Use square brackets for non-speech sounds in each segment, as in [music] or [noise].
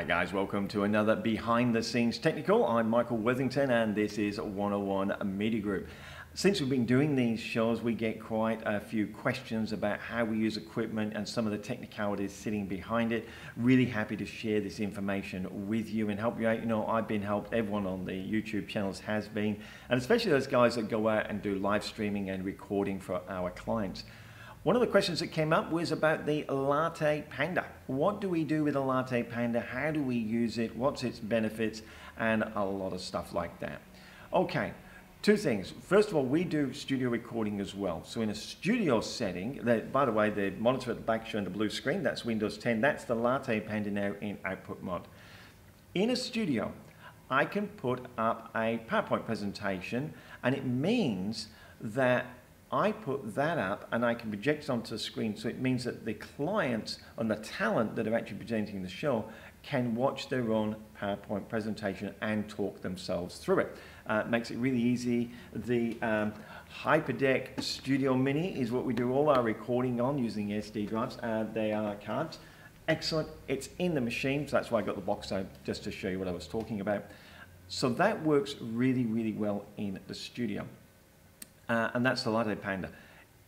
Hi guys, welcome to another behind the scenes technical. I'm Michael Worthington and this is 101 Media Group. Since we've been doing these shows, we get quite a few questions about how we use equipment and some of the technicalities sitting behind it. Really happy to share this information with you and help you out. You know, I've been helped, everyone on the YouTube channels has been, and especially those guys that go out and do live streaming and recording for our clients. One of the questions that came up was about the Latte Panda. What do we do with a Latte Panda? How do we use it? What's its benefits? And a lot of stuff like that. Okay, Two things. First of all, we do studio recording as well. So in a studio setting, they, by the way, the monitor at the back showing the blue screen, that's Windows 10. That's the Latte Panda now in output mode. In a studio, I can put up a PowerPoint presentation, and it means that I put that up and I can project it onto the screen. So it means that the clients and the talent that are actually presenting the show can watch their own PowerPoint presentation and talk themselves through it uh, makes it really easy. The um, Hyperdeck Studio Mini is what we do all our recording on using SD drives. Uh, they are cards. Excellent. It's in the machine, so that's why I got the box out, just to show you what I was talking about. So that works really, really well in the studio. Uh, and that's the Latte Panda.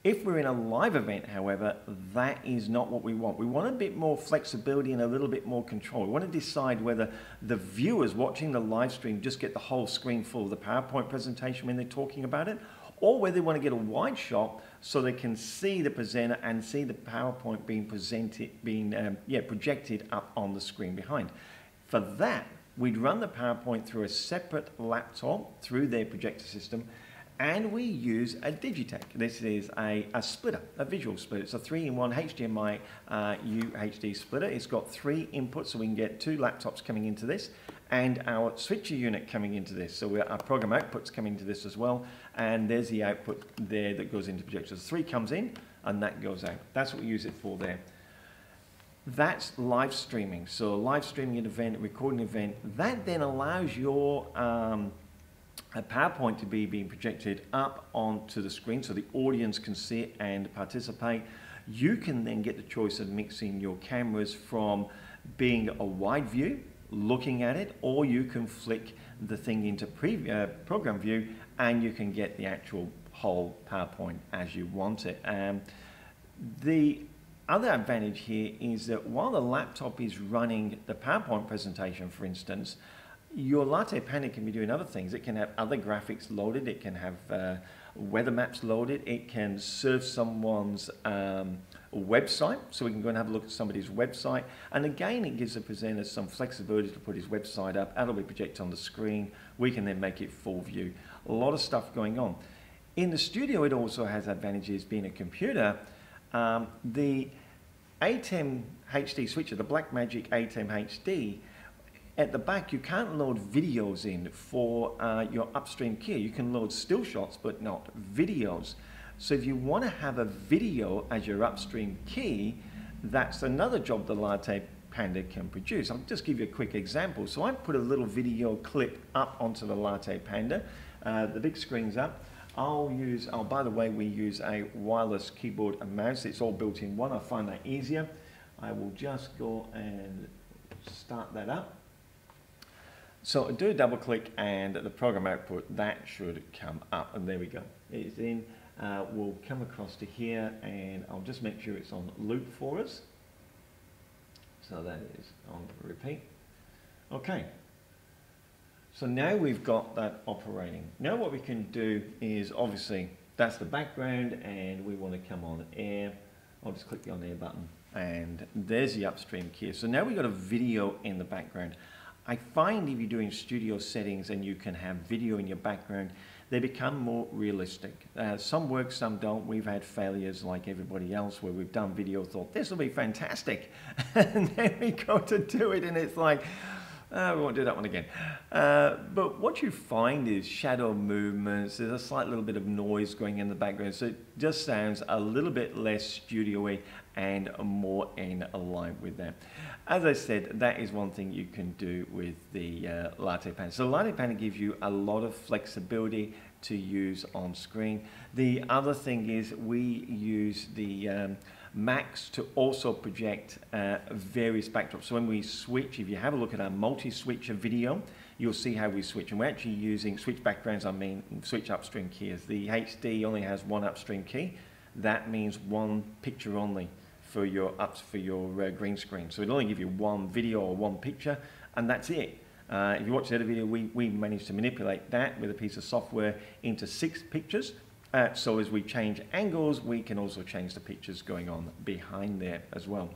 If we're in a live event, however, that is not what we want. We want a bit more flexibility and a little bit more control. We want to decide whether the viewers watching the live stream just get the whole screen full of the PowerPoint presentation when they're talking about it, or whether they want to get a wide shot so they can see the presenter and see the PowerPoint being presented, being um, yeah, projected up on the screen behind. For that, we'd run the PowerPoint through a separate laptop through their projector system and we use a Digitech. This is a, a splitter, a visual splitter. It's a three-in-one HDMI uh, UHD splitter. It's got three inputs, so we can get two laptops coming into this, and our switcher unit coming into this. So our program output's coming into this as well, and there's the output there that goes into projectors. Three comes in, and that goes out. That's what we use it for there. That's live streaming. So live streaming an event, recording an event, that then allows your um, a PowerPoint to be being projected up onto the screen so the audience can see it and participate. You can then get the choice of mixing your cameras from being a wide view, looking at it, or you can flick the thing into uh, program view and you can get the actual whole PowerPoint as you want it. Um, the other advantage here is that while the laptop is running the PowerPoint presentation, for instance, your Latte Panda can be doing other things. It can have other graphics loaded. It can have uh, weather maps loaded. It can serve someone's um, website, so we can go and have a look at somebody's website. And again, it gives the presenter some flexibility to put his website up. That'll be projected on the screen. We can then make it full view. A lot of stuff going on. In the studio, it also has advantages being a computer. Um, the ATEM HD switcher, the Blackmagic ATEM HD, at the back, you can't load videos in for uh, your upstream key. You can load still shots, but not videos. So if you want to have a video as your upstream key, that's another job the Latte Panda can produce. I'll just give you a quick example. So I put a little video clip up onto the Latte Panda. Uh, the big screen's up. I'll use, oh, by the way, we use a wireless keyboard and mouse. It's all built in one. I find that easier. I will just go and start that up. So do a double click and the program output, that should come up. And there we go. It's in. Uh, we'll come across to here and I'll just make sure it's on loop for us. So that is on repeat. Okay. So now we've got that operating. Now what we can do is obviously that's the background and we want to come on air. I'll just click the on air button and there's the upstream key. So now we've got a video in the background. I find if you're doing studio settings and you can have video in your background, they become more realistic. Uh, some work, some don't. We've had failures like everybody else where we've done video, thought this will be fantastic, [laughs] and then we go to do it and it's like, uh, we won't do that one again. Uh, but what you find is shadow movements, there's a slight little bit of noise going in the background, so it just sounds a little bit less studio-y and more in line with that. As I said, that is one thing you can do with the uh, Latte Panda. So Latte Panda gives you a lot of flexibility to use on screen. The other thing is we use the um, Macs to also project uh, various backdrops. So when we switch, if you have a look at our multi-switcher video, you'll see how we switch. And we're actually using switch backgrounds, I mean switch upstream keys. The HD only has one upstream key. That means one picture only for your ups for your uh, green screen. So it'll only give you one video or one picture, and that's it. Uh, if you watch the other video, we, we managed to manipulate that with a piece of software into six pictures. Uh, so as we change angles, we can also change the pictures going on behind there as well.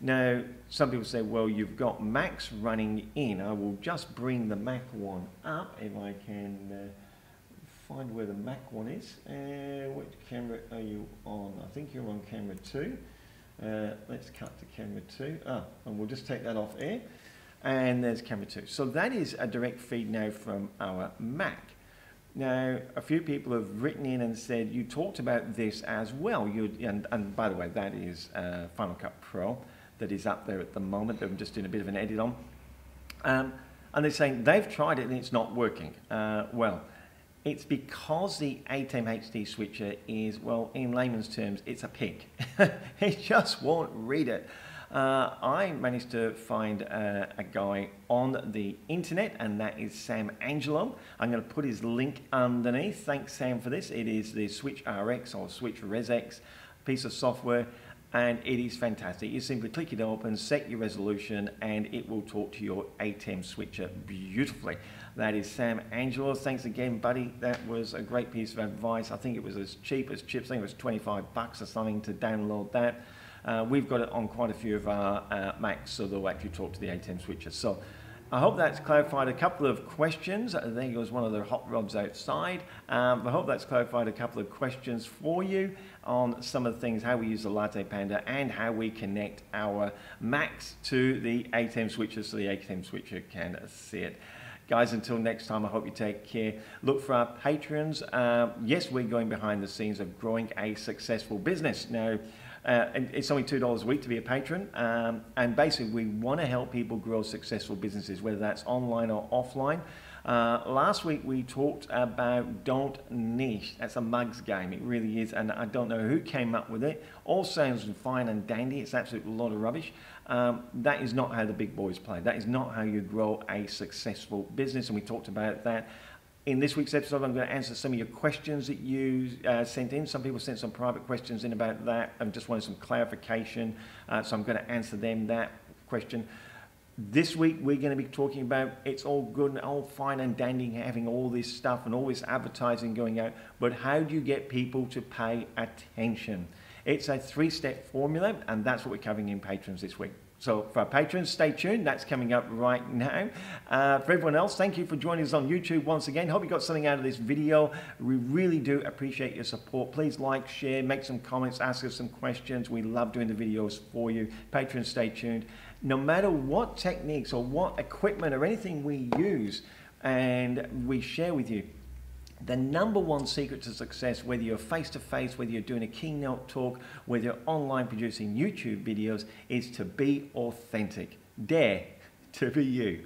Now, some people say, well, you've got Macs running in. I will just bring the Mac one up if I can uh, find where the Mac one is. Uh, which camera are you on? I think you're on camera two. Uh, let's cut to camera two. Ah, and we'll just take that off air. And there's camera two. So that is a direct feed now from our Mac. Now, a few people have written in and said you talked about this as well. You and, and by the way, that is uh, Final Cut Pro that is up there at the moment. That I'm just doing a bit of an edit on. Um, and they're saying they've tried it and it's not working. Uh, well, it's because the ATEM HD switcher is, well, in layman's terms, it's a pig. [laughs] it just won't read it. Uh, I managed to find uh, a guy on the internet, and that is Sam Angello. I'm going to put his link underneath. Thanks, Sam, for this. It is the Switch RX or Switch ResX piece of software, and it is fantastic. You simply click it open, set your resolution, and it will talk to your ATEM switcher beautifully. That is Sam Angello. Thanks again, buddy. That was a great piece of advice. I think it was as cheap as chips. I think it was 25 bucks or something to download that. Uh, we've got it on quite a few of our uh, Macs, so they'll actually talk to the ATEM switches. So I hope that's clarified a couple of questions. There goes one of the hot rods outside. Um, I hope that's clarified a couple of questions for you on some of the things, how we use the Latte Panda and how we connect our Macs to the ATEM switches so the ATEM switcher can see it. Guys, until next time, I hope you take care. Look for our patrons. Uh, yes, we're going behind the scenes of growing a successful business. Now, uh, it's only $2 a week to be a patron. Um, and basically, we want to help people grow successful businesses, whether that's online or offline. Uh, last week we talked about don't niche. That's a mugs game. It really is. And I don't know who came up with it. All sounds fine and dandy. It's absolutely a lot of rubbish. Um, that is not how the big boys play. That is not how you grow a successful business. And we talked about that. In this week's episode, I'm going to answer some of your questions that you uh, sent in. Some people sent some private questions in about that and just wanted some clarification. Uh, so I'm going to answer them that question. This week, we're going to be talking about it's all good and all fine and dandy having all this stuff and all this advertising going out, but how do you get people to pay attention? It's a three step formula, and that's what we're covering in Patrons this week. So for our patrons, stay tuned. That's coming up right now. Uh, for everyone else, thank you for joining us on YouTube once again. Hope you got something out of this video. We really do appreciate your support. Please like, share, make some comments, ask us some questions. We love doing the videos for you. Patrons, stay tuned. No matter what techniques or what equipment or anything we use and we share with you, the number one secret to success, whether you're face to face, whether you're doing a keynote talk, whether you're online producing YouTube videos, is to be authentic. Dare to be you.